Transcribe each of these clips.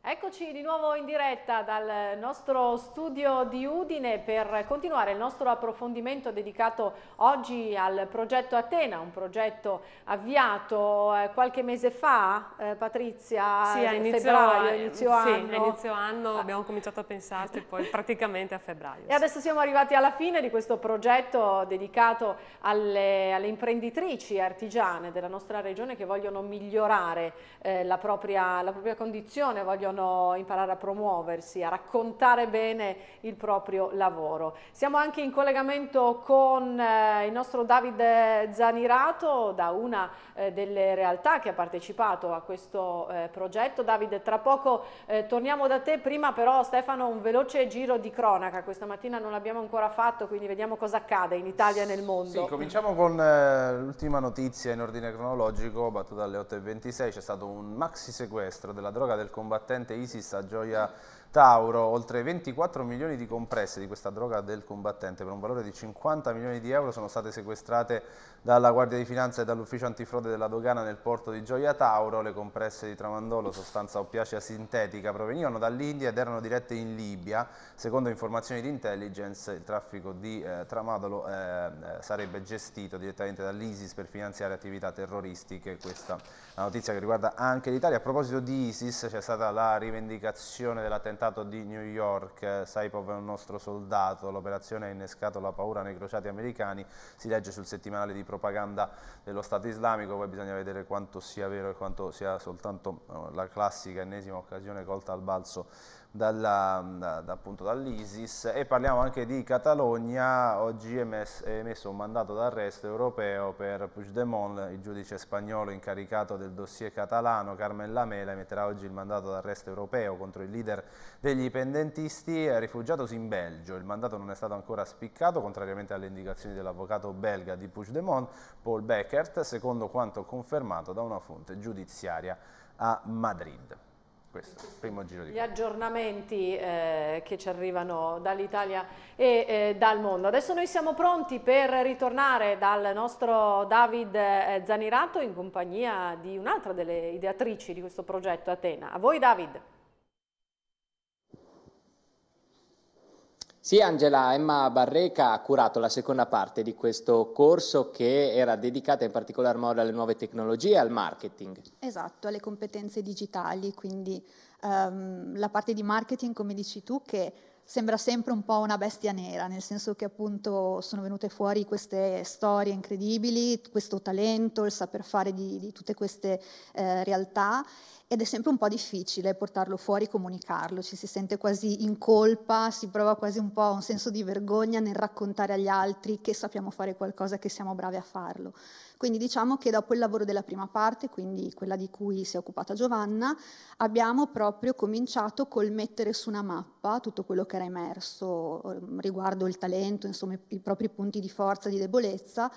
Eccoci di nuovo in diretta dal nostro studio di Udine per continuare il nostro approfondimento dedicato oggi al progetto Atena, un progetto avviato eh, qualche mese fa, eh, Patrizia, sì, a inizio, febbraio, inizio sì, anno. inizio anno abbiamo cominciato a pensarci poi praticamente a febbraio. E adesso siamo arrivati alla fine di questo progetto dedicato alle, alle imprenditrici artigiane della nostra regione che vogliono migliorare eh, la, propria, la propria condizione, vogliono devono imparare a promuoversi, a raccontare bene il proprio lavoro. Siamo anche in collegamento con eh, il nostro Davide Zanirato da una eh, delle realtà che ha partecipato a questo eh, progetto. Davide, tra poco eh, torniamo da te, prima però Stefano un veloce giro di cronaca, questa mattina non l'abbiamo ancora fatto, quindi vediamo cosa accade in Italia e nel mondo. Sì, cominciamo con eh, l'ultima notizia in ordine cronologico, battuta alle 8.26, c'è stato un maxi sequestro della droga del combattente combattente ISIS a Gioia Tauro, oltre 24 milioni di compresse di questa droga del combattente per un valore di 50 milioni di euro sono state sequestrate dalla Guardia di Finanza e dall'Ufficio Antifrode della Dogana nel porto di Gioia Tauro. Le compresse di tramandolo, sostanza oppiacea sintetica, provenivano dall'India ed erano dirette in Libia. Secondo informazioni di intelligence il traffico di eh, tramadolo eh, eh sarebbe gestito direttamente dall'ISIS per finanziare attività terroristiche. Questa una notizia che riguarda anche l'Italia. A proposito di ISIS c'è stata la rivendicazione dell'attentato attentato di New York, Saipov è un nostro soldato, l'operazione ha innescato la paura nei crociati americani, si legge sul settimanale di propaganda dello Stato islamico, poi bisogna vedere quanto sia vero e quanto sia soltanto eh, la classica ennesima occasione colta al balzo dalla, da, appunto dall'ISIS. E parliamo anche di Catalogna, oggi è, mes, è emesso un mandato d'arresto europeo per Puigdemont, il giudice spagnolo incaricato del dossier catalano, Carmen Lamela, emetterà oggi il mandato d'arresto europeo contro il leader degli indipendentisti rifugiatosi in Belgio. Il mandato non è stato ancora spiccato, contrariamente alle indicazioni dell'avvocato belga di Puigdemont, Paul Beckert, secondo quanto confermato da una fonte giudiziaria a Madrid questo, primo giro di Gli aggiornamenti eh, che ci arrivano dall'Italia e eh, dal mondo. Adesso noi siamo pronti per ritornare dal nostro David eh, Zanirato in compagnia di un'altra delle ideatrici di questo progetto Atena. A voi David. Sì, Angela, Emma Barreca ha curato la seconda parte di questo corso che era dedicata in particolar modo alle nuove tecnologie e al marketing. Esatto, alle competenze digitali, quindi um, la parte di marketing, come dici tu, che sembra sempre un po' una bestia nera, nel senso che appunto sono venute fuori queste storie incredibili, questo talento, il saper fare di, di tutte queste eh, realtà ed è sempre un po' difficile portarlo fuori, comunicarlo, ci si sente quasi in colpa, si prova quasi un po' un senso di vergogna nel raccontare agli altri che sappiamo fare qualcosa, che siamo bravi a farlo. Quindi diciamo che dopo il lavoro della prima parte, quindi quella di cui si è occupata Giovanna, abbiamo proprio cominciato col mettere su una mappa tutto quello che era emerso ehm, riguardo il talento, insomma i propri punti di forza, di debolezza,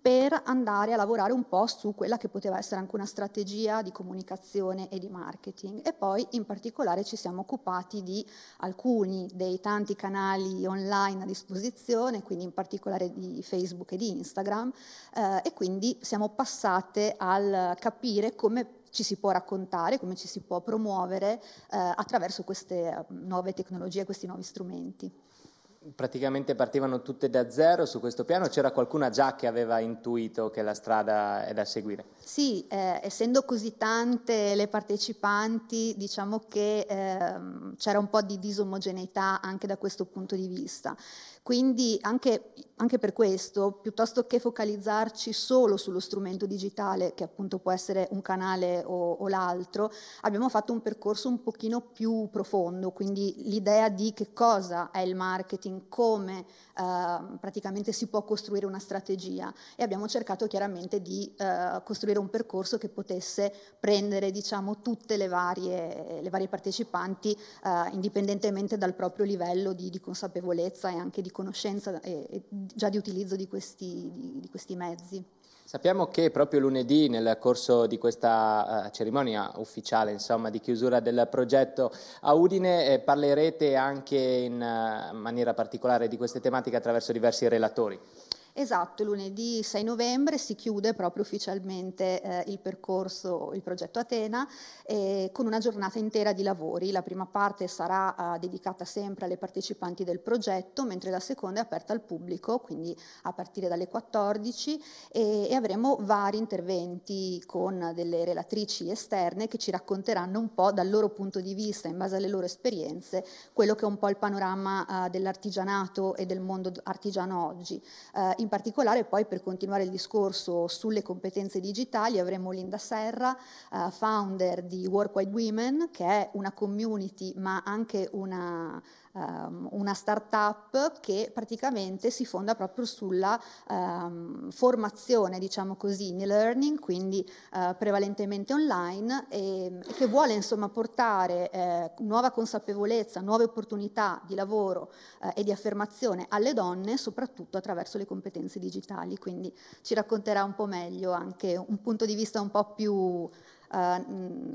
per andare a lavorare un po' su quella che poteva essere anche una strategia di comunicazione e di marketing. E poi in particolare ci siamo occupati di alcuni dei tanti canali online a disposizione, quindi in particolare di Facebook e di Instagram, eh, e quindi siamo passate al capire come ci si può raccontare, come ci si può promuovere eh, attraverso queste eh, nuove tecnologie, questi nuovi strumenti. Praticamente partivano tutte da zero su questo piano, c'era qualcuna già che aveva intuito che la strada è da seguire? Sì, eh, essendo così tante le partecipanti, diciamo che eh, c'era un po' di disomogeneità anche da questo punto di vista. Quindi anche, anche, per questo, piuttosto che focalizzarci solo sullo strumento digitale, che appunto può essere un canale o, o l'altro, abbiamo fatto un percorso un pochino più profondo, quindi l'idea di che cosa è il marketing, come eh, praticamente si può costruire una strategia. E abbiamo cercato chiaramente di eh, costruire un percorso che potesse prendere diciamo, tutte le varie, le varie partecipanti eh, indipendentemente dal proprio livello di, di consapevolezza e anche di conoscenza e, e già di utilizzo di questi, di, di questi, mezzi. Sappiamo che proprio lunedì nel corso di questa uh, cerimonia ufficiale insomma, di chiusura del progetto a Udine eh, parlerete anche in uh, maniera particolare di queste tematiche attraverso diversi relatori. Esatto, lunedì 6 novembre si chiude proprio ufficialmente eh, il percorso, il progetto Atena, eh, con una giornata intera di lavori. La prima parte sarà eh, dedicata sempre alle partecipanti del progetto, mentre la seconda è aperta al pubblico, quindi a partire dalle 14 e, e avremo vari interventi con delle relatrici esterne che ci racconteranno un po' dal loro punto di vista, in base alle loro esperienze, quello che è un po' il panorama eh, dell'artigianato e del mondo artigiano oggi. Eh, in particolare poi per continuare il discorso sulle competenze digitali avremo Linda Serra, eh, founder di Workwide Women, che è una community ma anche una um, una startup che praticamente si fonda proprio sulla um, formazione, diciamo così, in e-learning, quindi uh, prevalentemente online, e, e, che vuole insomma portare eh, nuova consapevolezza, nuove opportunità di lavoro eh, e di affermazione alle donne, soprattutto attraverso le competenze digitali. Quindi ci racconterà un po' meglio anche un punto di vista un po' più uh,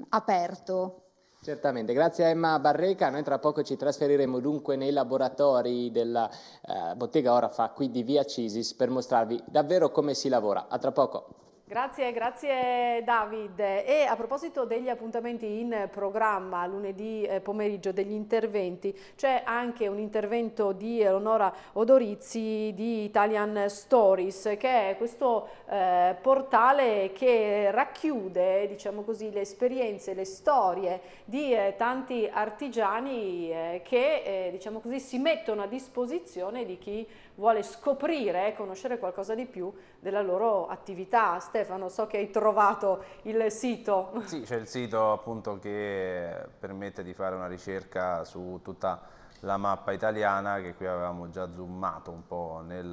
aperto Certamente, grazie a Emma Barreca, noi tra poco ci trasferiremo dunque nei laboratori della eh, bottega Orafa qui di Via Cisis per mostrarvi davvero come si lavora. A tra poco. Grazie, grazie David. E a proposito degli appuntamenti in programma lunedì eh, pomeriggio, degli interventi, c'è anche un intervento di Eleonora Odorizzi di Italian Stories, che è questo eh, portale che racchiude, diciamo così, le esperienze, le storie di eh, tanti artigiani eh, che, eh, diciamo così, si mettono a disposizione di chi vuole scoprire e conoscere qualcosa di più della loro attività. Stefano, so che hai trovato il sito. Sì, c'è il sito appunto che permette di fare una ricerca su tutta la mappa italiana che qui avevamo già zoomato un po' nel,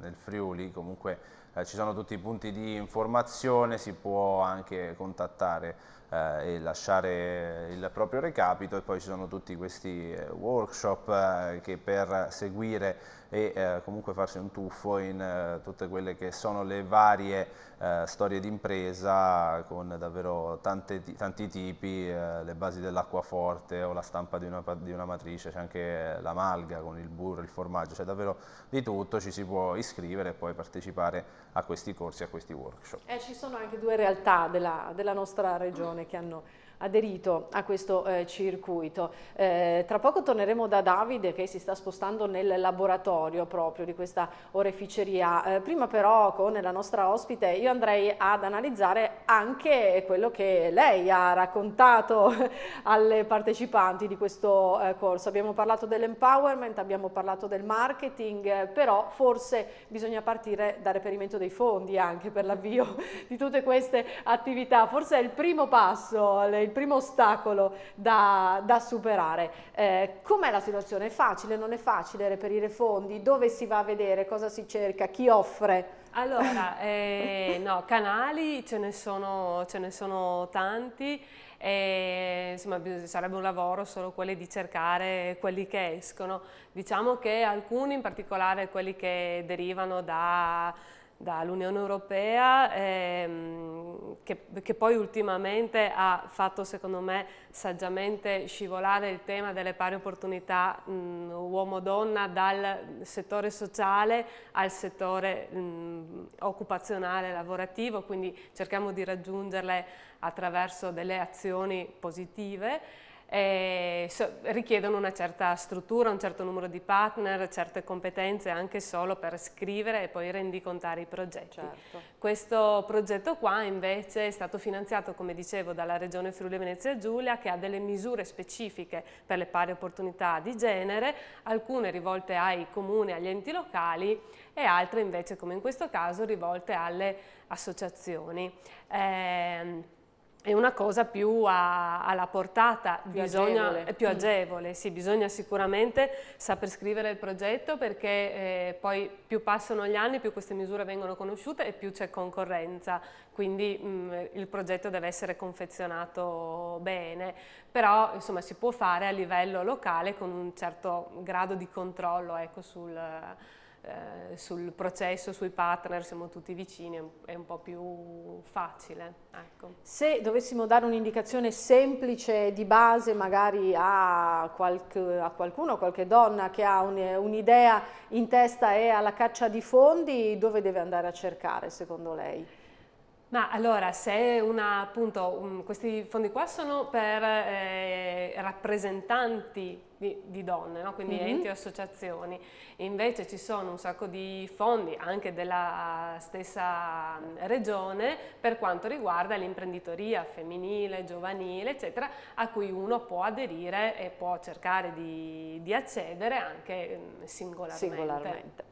nel Friuli, comunque eh, ci sono tutti i punti di informazione, si può anche contattare eh, e lasciare il proprio recapito e poi ci sono tutti questi eh, workshop eh, che per seguire e eh, comunque farsi un tuffo in eh, tutte quelle che sono le varie eh, storie d'impresa con davvero tante, tanti tipi, eh, le basi dell'acquaforte o la stampa di una, di una matrice, c'è anche la malga con il burro, il formaggio, c'è davvero di tutto, ci si può iscrivere e poi partecipare a questi corsi, a questi workshop. E ci sono anche due realtà della, della nostra regione che hanno aderito a questo eh, circuito. Eh, tra poco torneremo da Davide che si sta spostando nel laboratorio proprio di questa oreficeria. Eh, prima però con la nostra ospite io andrei ad analizzare anche quello che lei ha raccontato alle partecipanti di questo eh, corso. Abbiamo parlato dell'empowerment, abbiamo parlato del marketing, però forse bisogna partire dal reperimento dei fondi anche per l'avvio di tutte queste attività. Forse è il primo passo, il primo ostacolo da, da superare. Eh, com'è la situazione? È facile, non è facile reperire fondi? Dove si va a vedere? Cosa si cerca? Chi offre? Allora, eh, no, canali ce ne sono, ce ne sono tanti. E, insomma sarebbe un lavoro solo quelli di cercare quelli che escono. Diciamo che alcuni, in particolare quelli che derivano da dall'Unione Europea ehm, che, che, poi ultimamente ha fatto secondo me saggiamente scivolare il tema delle pari opportunità uomo-donna dal settore sociale al settore mh, occupazionale lavorativo, quindi cerchiamo di raggiungerle attraverso delle azioni positive eh, so, richiedono una certa struttura, un certo numero di partner, certe competenze anche solo per scrivere e poi rendicontare i progetti. Certo. Questo progetto qua invece è stato finanziato, come dicevo, dalla Regione Friuli Venezia Giulia che ha delle misure specifiche per le pari opportunità di genere, alcune rivolte ai comuni, agli enti locali e altre invece, come in questo caso, rivolte alle associazioni. Eh, è una cosa più a, alla portata, più bisogna, agevole. più mm. agevole, sì, bisogna sicuramente saper scrivere il progetto perché eh, poi più passano gli anni, più queste misure vengono conosciute e più c'è concorrenza, quindi mh, mm, il progetto deve essere confezionato bene, però insomma si può fare a livello locale con un certo grado di controllo ecco, sul eh, sul processo, sui partner, siamo tutti vicini, è un po' più facile. Ecco. Se dovessimo dare un'indicazione semplice di base magari a, qualche, a qualcuno, a qualche donna che ha un'idea in testa e alla caccia di fondi, dove deve andare a cercare secondo lei? Ma allora, se una, appunto, um, questi fondi qua sono per eh, rappresentanti di, di donne, no? quindi mm -hmm. enti o associazioni, invece ci sono un sacco di fondi anche della stessa regione per quanto riguarda l'imprenditoria femminile, giovanile, eccetera, a cui uno può aderire e può cercare di, di accedere anche singolarmente. singolarmente.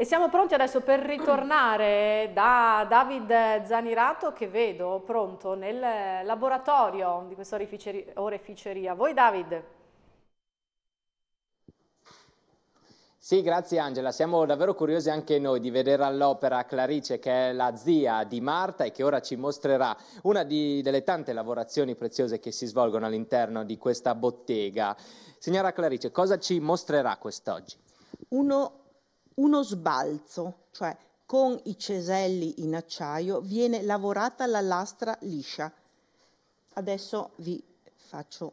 E siamo pronti adesso per ritornare da David Zanirato che vedo pronto nel laboratorio di questa oreficeria. Voi David? Sì, grazie Angela. Siamo davvero curiosi anche noi di vedere all'opera Clarice, che è la zia di Marta e che ora ci mostrerà una di, delle tante lavorazioni preziose che si svolgono all'interno di questa bottega. Signora Clarice, cosa ci mostrerà quest'oggi? Uno uno sbalzo, cioè con i ceselli in acciaio viene lavorata la lastra liscia. Adesso vi faccio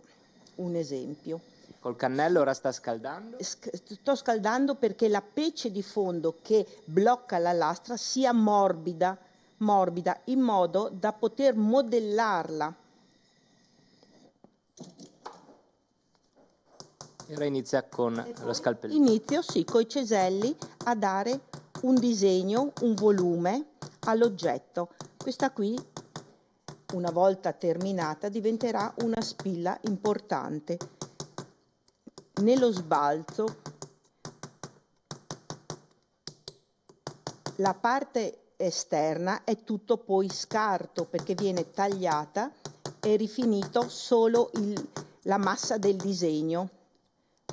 un esempio. Col cannello ora sta scaldando? Sto scaldando perché la pece di fondo che blocca la lastra sia morbida, morbida in modo da poter modellarla E ora inizia con lo scalpellino. Inizio, sì, con i ceselli a dare un disegno, un volume all'oggetto. Questa qui, una volta terminata, diventerà una spilla importante. Nello sbalzo, la parte esterna è tutto poi scarto perché viene tagliata e rifinito solo il, la massa del disegno.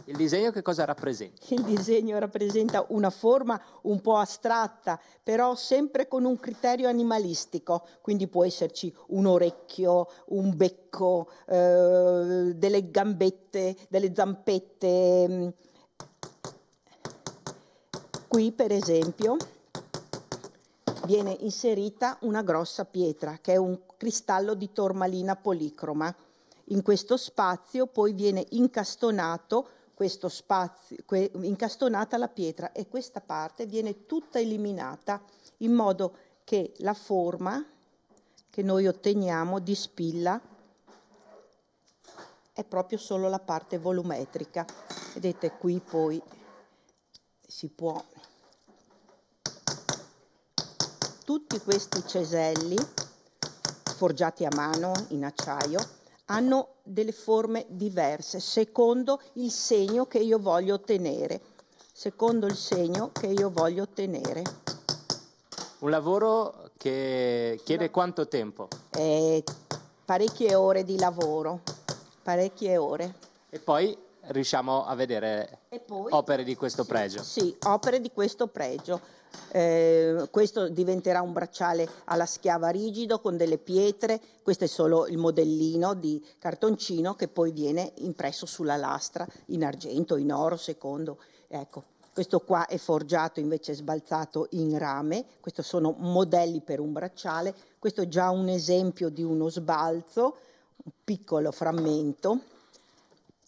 Il disegno che cosa rappresenta? Il disegno rappresenta una forma un po' astratta, però sempre con un criterio animalistico, quindi può esserci un orecchio, un becco, eh, delle gambette, delle zampette. Qui per esempio viene inserita una grossa pietra che è un cristallo di tormalina policroma. In questo spazio poi viene incastonato questo spazio, que, incastonata la pietra e questa parte viene tutta eliminata in modo che la forma che noi otteniamo di spilla è proprio solo la parte volumetrica. Vedete qui poi si può tutti questi ceselli forgiati a mano in acciaio hanno delle forme diverse secondo il segno che io voglio ottenere. Secondo il segno che io voglio ottenere. Un lavoro che chiede quanto tempo? Eh, parecchie ore di lavoro, parecchie ore. E poi riusciamo a vedere poi, opere di questo pregio. Sì, opere di questo pregio. Eh, questo diventerà un bracciale alla schiava rigido con delle pietre, questo è solo il modellino di cartoncino che poi viene impresso sulla lastra in argento, in oro, secondo. Ecco, questo qua è forgiato invece sbalzato in rame, questi sono modelli per un bracciale, questo è già un esempio di uno sbalzo, un piccolo frammento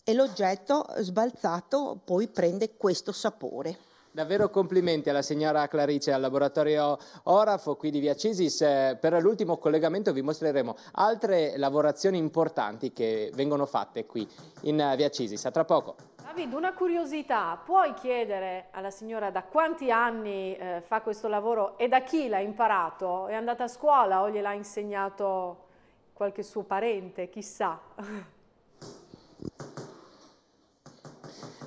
e l'oggetto sbalzato poi prende questo sapore. Davvero complimenti alla signora Clarice al laboratorio Orafo qui di Via Cisis. Eh, per l'ultimo collegamento vi mostreremo altre lavorazioni importanti che vengono fatte qui in eh, Via Cisis. A tra poco. David, una curiosità, puoi chiedere alla signora da quanti anni eh, fa questo lavoro e da chi l'ha imparato? È andata a scuola o gliel'ha insegnato qualche suo parente, chissà?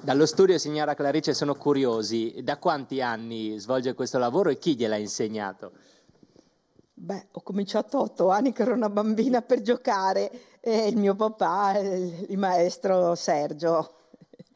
Dallo studio, signora Clarice, sono curiosi. Da quanti anni svolge questo lavoro e chi gliel'ha insegnato? Beh, ho cominciato a otto anni che ero una bambina per giocare e il mio papà, il maestro Sergio,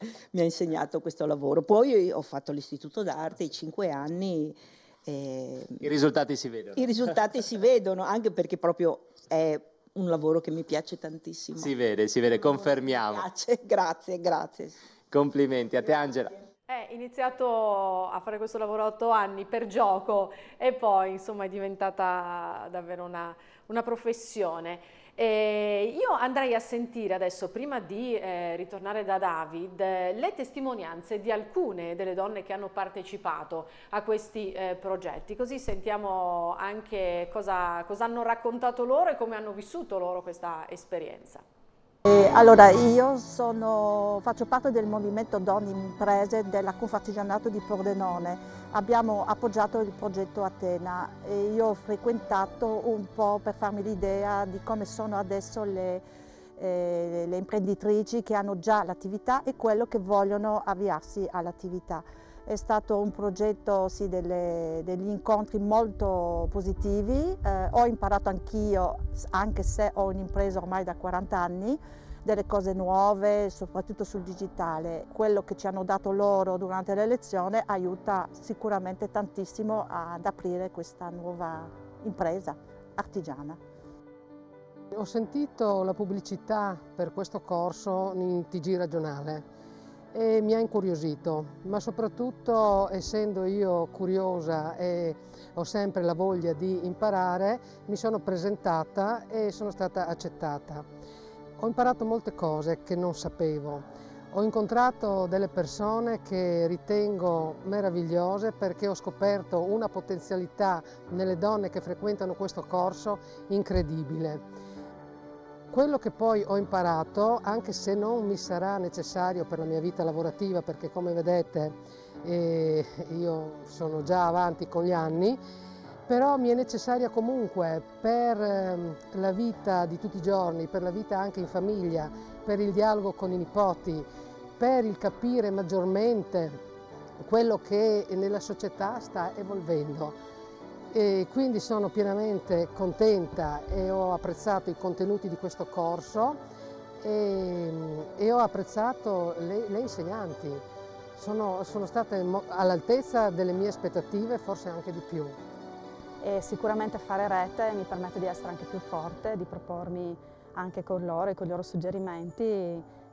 mi ha insegnato questo lavoro. Poi ho fatto l'istituto d'arte, i cinque anni. E I risultati si vedono. I risultati si vedono, anche perché proprio è un lavoro che mi piace tantissimo. Si vede, si vede, confermiamo. Mi piace, grazie, grazie. Complimenti a te Angela. È iniziato a fare questo lavoro a otto anni per gioco e poi insomma è diventata davvero una, una professione. E io andrei a sentire adesso, prima di eh, ritornare da David, le testimonianze di alcune delle donne che hanno partecipato a questi eh, progetti, così sentiamo anche cosa, cosa hanno raccontato loro e come hanno vissuto loro questa esperienza. Allora, io sono, faccio parte del movimento Donne Imprese della Confartigianato di Pordenone. Abbiamo appoggiato il progetto Atena e io ho frequentato un po' per farmi l'idea di come sono adesso le, eh, le imprenditrici che hanno già l'attività e quello che vogliono avviarsi all'attività. È stato un progetto, sì, delle, degli incontri molto positivi, eh, ho imparato anch'io, anche se ho un'impresa ormai da 40 anni, delle cose nuove, soprattutto sul digitale. Quello che ci hanno dato loro durante l'elezione aiuta sicuramente tantissimo ad aprire questa nuova impresa artigiana. Ho sentito la pubblicità per questo corso in TG regionale e mi ha incuriosito, ma soprattutto essendo io curiosa e ho sempre la voglia di imparare, mi sono presentata e sono stata accettata. Ho imparato molte cose che non sapevo. Ho incontrato delle persone che ritengo meravigliose perché ho scoperto una potenzialità nelle donne che frequentano questo corso incredibile. Quello che poi ho imparato, anche se non mi sarà necessario per la mia vita lavorativa, perché come vedete eh, io sono già avanti con gli anni, però mi è necessaria comunque per eh, la vita di tutti i giorni, per la vita anche in famiglia, per il dialogo con i nipoti, per il capire maggiormente quello che nella società sta evolvendo e quindi sono pienamente contenta e ho apprezzato i contenuti di questo corso e, e ho apprezzato le, le insegnanti. Sono, sono state all'altezza delle mie aspettative, forse anche di più. E sicuramente fare rete mi permette di essere anche più forte, di propormi anche con loro e con i loro suggerimenti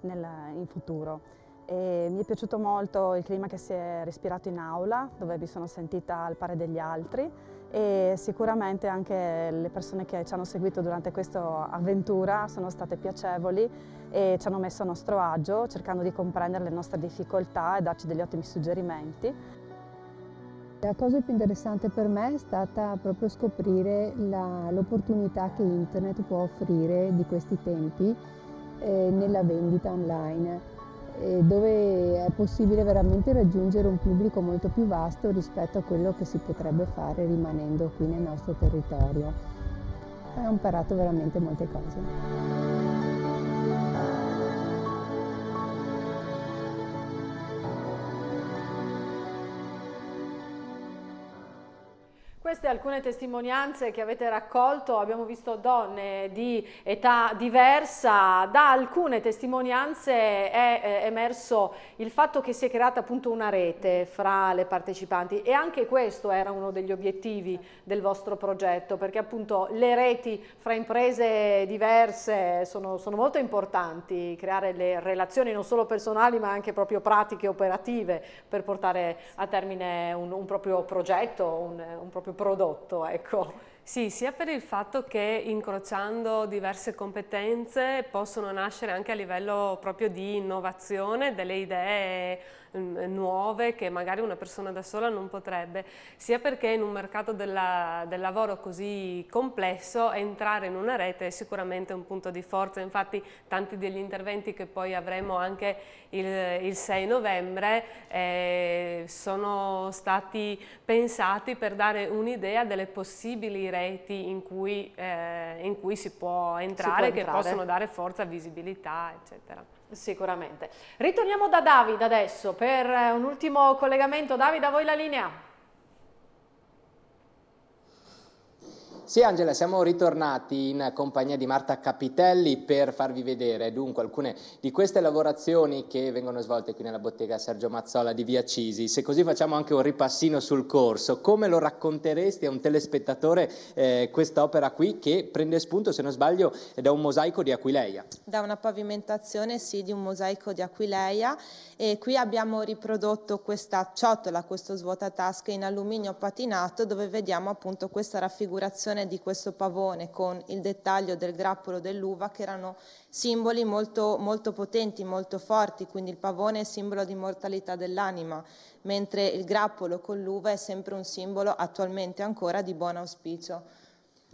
nel, in futuro. E mi è piaciuto molto il clima che si è respirato in aula, dove mi sono sentita al pari degli altri e sicuramente anche le persone che ci hanno seguito durante questa avventura sono state piacevoli e ci hanno messo a nostro agio cercando di comprendere le nostre difficoltà e darci degli ottimi suggerimenti. La cosa più interessante per me è stata proprio scoprire l'opportunità che internet può offrire di questi tempi eh, nella vendita online dove è possibile veramente raggiungere un pubblico molto più vasto rispetto a quello che si potrebbe fare rimanendo qui nel nostro territorio. Ho imparato veramente molte cose. Queste alcune testimonianze che avete raccolto, abbiamo visto donne di età diversa, da alcune testimonianze è emerso il fatto che si è creata appunto una rete fra le partecipanti e anche questo era uno degli obiettivi del vostro progetto perché appunto le reti fra imprese diverse sono, sono molto importanti, creare le relazioni non solo personali ma anche proprio pratiche operative per portare a termine un, un proprio progetto, un, un proprio prodotto, ecco. Sì, sia per il fatto che incrociando diverse competenze possono nascere anche a livello proprio di innovazione delle idee Mm, nuove che magari una persona da sola non potrebbe, sia perché in un mercato della, del lavoro così complesso entrare in una rete è sicuramente un punto di forza, infatti tanti degli interventi che poi avremo anche il, il 6 novembre eh, sono stati pensati per dare un'idea delle possibili reti in cui, eh, in cui si può entrare, si può che possono dare forza, visibilità, eccetera. Sicuramente. Ritorniamo da Davide adesso per un ultimo collegamento. Davide, a voi la linea. Sì Angela, siamo ritornati in compagnia di Marta Capitelli per farvi vedere dunque alcune di queste lavorazioni che vengono svolte qui nella bottega Sergio Mazzola di Via Cisi. Se così facciamo anche un ripassino sul corso, come lo racconteresti a un telespettatore eh, quest'opera qui che prende spunto, se non sbaglio, da un mosaico di Aquileia? Da una pavimentazione, sì, di un mosaico di Aquileia e qui abbiamo riprodotto questa ciotola, questo svuotatasche in alluminio patinato dove vediamo appunto questa raffigurazione di questo pavone con il dettaglio del grappolo dell'uva che erano simboli molto, molto potenti, molto forti, quindi il pavone è simbolo di mortalità dell'anima, mentre il grappolo con l'uva è sempre un simbolo attualmente ancora di buon auspicio.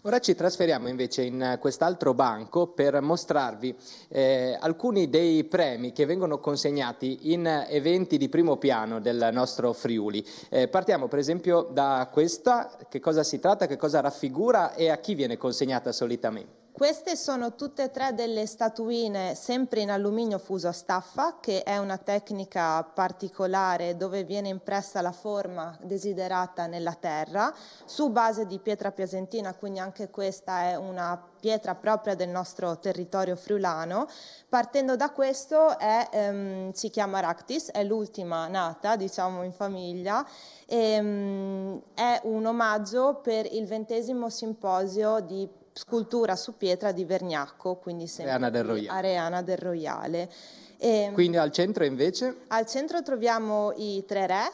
Ora ci trasferiamo invece in quest'altro banco per mostrarvi eh, alcuni dei premi che vengono consegnati in eventi di primo piano del nostro Friuli. Eh, partiamo per esempio da questa, che cosa si tratta, che cosa raffigura e a chi viene consegnata solitamente. Queste sono tutte e tre delle statuine sempre in alluminio fuso a staffa, che è una tecnica particolare dove viene impressa la forma desiderata nella terra su base di pietra piasentina, quindi anche questa è una pietra propria del nostro territorio friulano. Partendo da questo è, ehm, si chiama Ractis, è l'ultima nata diciamo in famiglia, e, ehm, è un omaggio per il ventesimo simposio di scultura su pietra di Vergnacco, quindi Areana del Royale. Areana del Royale. E, quindi al centro invece? Al centro troviamo i tre re,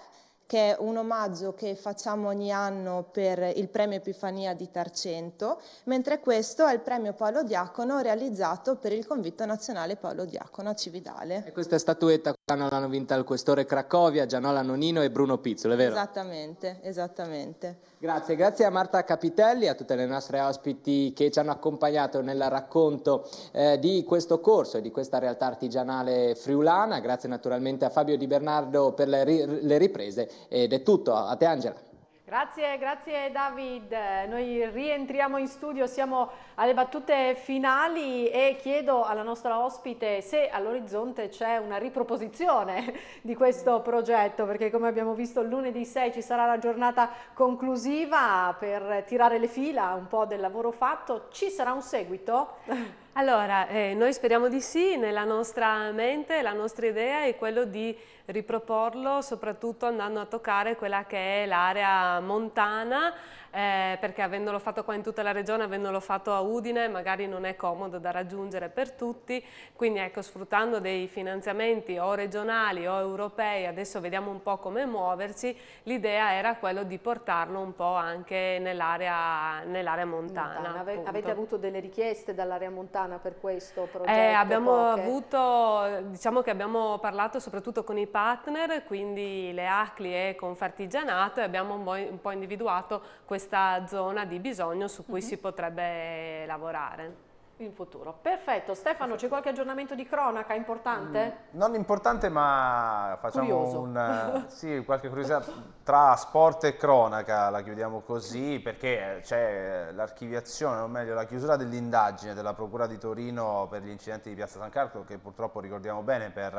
che è un omaggio che facciamo ogni anno per il premio Epifania di Tarcento, mentre questo è il premio Paolo Diacono realizzato per il convitto nazionale Paolo Diacono a Cividale. E questa statuetta quest'anno l'hanno vinta il questore Cracovia, Gianola Nonino e Bruno Pizzolo, è vero? Esattamente, esattamente. Grazie, grazie a Marta Capitelli, a tutte le nostre ospiti che ci hanno accompagnato nel racconto eh, di questo corso e di questa realtà artigianale friulana, grazie naturalmente a Fabio Di Bernardo per le, ri le riprese ed è tutto, a te Angela. Grazie, grazie David. Noi rientriamo in studio, siamo alle battute finali e chiedo alla nostra ospite se all'orizzonte c'è una riproposizione di questo progetto, perché come abbiamo visto lunedì 6 ci sarà la giornata conclusiva per tirare le fila un po' del lavoro fatto. Ci sarà un seguito? Allora, eh, noi speriamo di sì, nella nostra mente la nostra idea è quello di riproporlo soprattutto andando a toccare quella che è l'area montana eh, perché avendolo fatto qua in tutta la regione, avendolo fatto a Udine, magari non è comodo da raggiungere per tutti, quindi ecco, sfruttando dei finanziamenti o regionali o europei, adesso vediamo un po' come muoverci, l'idea era quello di portarlo un po' anche nell'area nell montana. montana. Avete avuto delle richieste dall'area montana per questo progetto? Eh, abbiamo poche. avuto, diciamo che abbiamo parlato soprattutto con i partner, quindi le ACLI e Confartigianato e abbiamo un po', un po individuato questo questa zona di bisogno su cui mhm. -huh. si potrebbe lavorare in futuro. Perfetto, Stefano, c'è qualche aggiornamento di cronaca importante? Mm, non importante, ma facciamo un, sì, qualche curiosità tra sport e cronaca, la chiudiamo così, perché c'è l'archiviazione, o meglio la chiusura dell'indagine della Procura di Torino per gli incidenti di Piazza San Carlo, che purtroppo ricordiamo bene per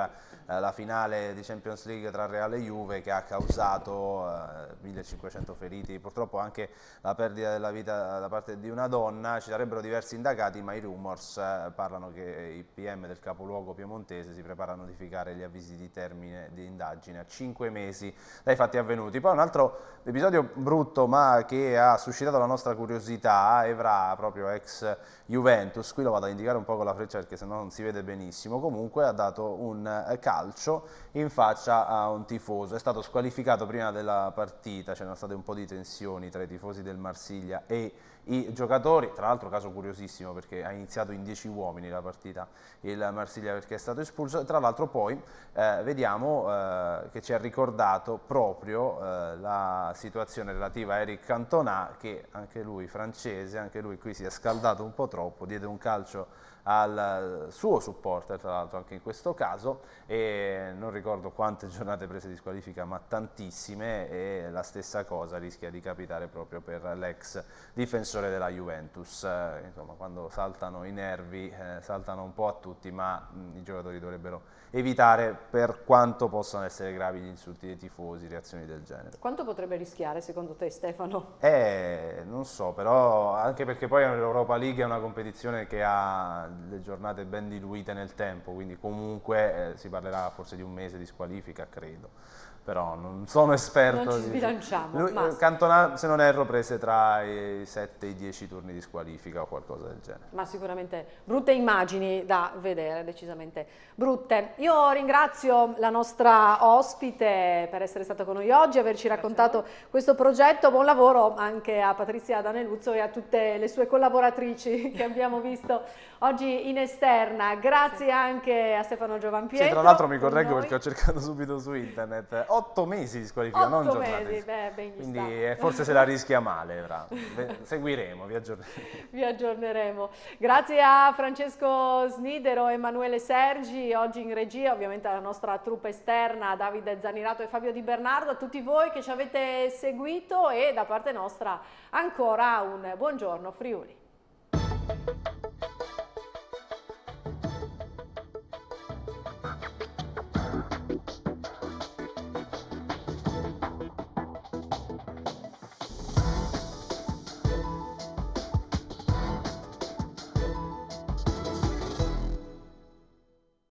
eh, la finale di Champions League tra Reale e Juve, che ha causato eh, 1500 feriti, purtroppo anche la perdita della vita da parte di una donna, ci sarebbero diversi indagati, ma i rumors eh, parlano che i PM del capoluogo piemontese si prepara a notificare gli avvisi di termine di indagine a 5 mesi dai fatti avvenuti. Poi un altro episodio brutto ma che ha suscitato la nostra curiosità, Evra proprio ex Juventus, qui lo vado a indicare un po' con la freccia perché sennò non si vede benissimo, comunque ha dato un eh, calcio in faccia a un tifoso, è stato squalificato prima della partita, c'erano state un po' di tensioni tra i tifosi del Marsiglia e i giocatori, tra l'altro caso curiosissimo perché ha iniziato in 10 uomini la partita il Marsiglia perché è stato espulso. Tra l'altro poi eh, vediamo eh, che ci ha ricordato proprio eh, la situazione relativa a Eric Cantona che anche lui francese, anche lui qui si è scaldato un po' troppo, diede un calcio al suo supporter tra l'altro anche in questo caso e non ricordo quante giornate prese di squalifica ma tantissime e la stessa cosa rischia di capitare proprio per l'ex difensore della Juventus eh, insomma quando saltano i nervi eh, saltano un po' a tutti ma mh, i giocatori dovrebbero evitare per quanto possano essere gravi gli insulti dei tifosi, reazioni del genere. Quanto potrebbe rischiare secondo te Stefano? Eh, non so, però anche perché poi l'Europa League è una competizione che ha le giornate ben diluite nel tempo, quindi comunque eh, si parlerà forse di un mese di squalifica, credo però non sono esperto. Non ci sbilanciamo. Lui, Cantona, se non erro, prese tra i 7 e i 10 turni di squalifica o qualcosa del genere. Ma sicuramente brutte immagini da vedere, decisamente brutte. Io ringrazio la nostra ospite per essere stata con noi oggi, averci raccontato questo progetto. Buon lavoro anche a Patrizia Daneluzzo e a tutte le sue collaboratrici che abbiamo visto oggi in esterna. Grazie sì. anche a Stefano Giovanpietro. Sì, tra l'altro mi correggo perché ho cercato subito su internet otto mesi di squalifica, non giornate. Mesi, beh, Quindi eh, forse se la rischia male. Fra. Seguiremo, vi aggiorneremo. vi aggiorneremo. Grazie a Francesco Snidero, Emanuele Sergi, oggi in regia, ovviamente alla nostra truppa esterna, Davide Zanirato e Fabio Di Bernardo, a tutti voi che ci avete seguito e da parte nostra ancora un buongiorno Friuli.